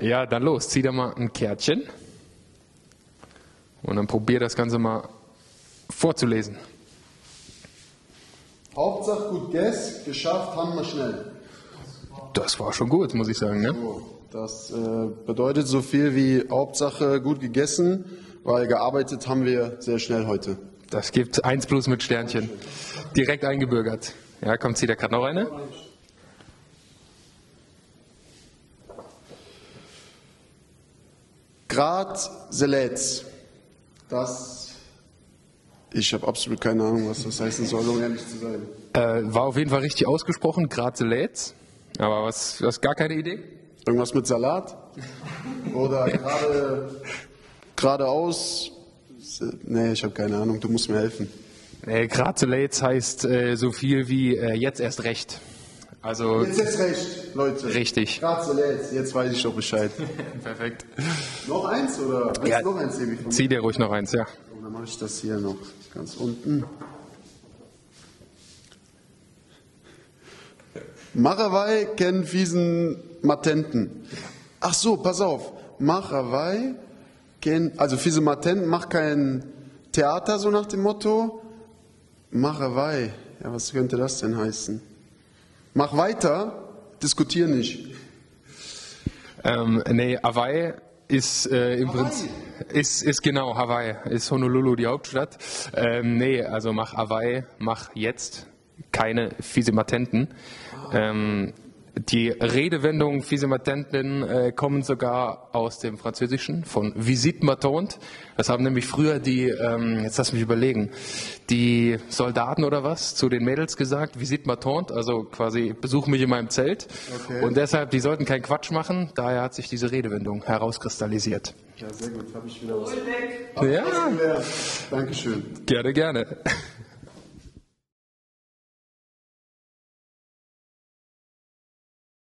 Ja, dann los. Zieh da mal ein Kärtchen. Und dann probier das Ganze mal vorzulesen. Hauptsache gut guess, geschafft haben wir schnell. Das war schon gut, muss ich sagen. Ne? So, das äh, bedeutet so viel wie Hauptsache gut gegessen, weil gearbeitet haben wir sehr schnell heute. Das gibt 1 plus mit Sternchen. Direkt eingebürgert. Ja, kommt, zieht der gerade noch eine? Grad Selez. Das. Ich habe absolut keine Ahnung, was das heißen soll, um ehrlich zu sein. Äh, war auf jeden Fall richtig ausgesprochen, Grazeläts. Aber was, was gar keine Idee? Irgendwas mit Salat? Oder gerade geradeaus? Nee, ich habe keine Ahnung, du musst mir helfen. Äh, Grazeläts heißt äh, so viel wie äh, jetzt erst recht. Also Jetzt ist recht, Leute. Richtig. Grad Selez, jetzt weiß ich doch Bescheid. perfekt. Noch eins oder? Willst Ja. noch eins mir? Zieh dir ruhig noch eins, ja. Und dann mache ich das hier noch ganz unten. Macherwei kennen fiesen Matenten. Ach so, pass auf. Macherwei kennen, also fiese Matenten, mach kein Theater, so nach dem Motto. Macherwei, ja, was könnte das denn heißen? Mach weiter, diskutier nicht. Ähm, nee, Hawaii ist äh, im Prinzip ist, ist genau Hawaii, ist Honolulu die Hauptstadt. Ähm, nee, also mach Hawaii, mach jetzt keine Fisimatenten. Ähm, die Redewendungen Fisimatenten äh, kommen sogar aus dem Französischen von Visite matante. Das haben nämlich früher die, ähm, jetzt lass mich überlegen, die Soldaten oder was zu den Mädels gesagt, Visite matante, also quasi besuch mich in meinem Zelt. Okay. Und deshalb, die sollten keinen Quatsch machen, daher hat sich diese Redewendung herauskristallisiert. Ja, sehr gut, habe ich wieder was. Ja, Ja, Dankeschön. gerne, gerne.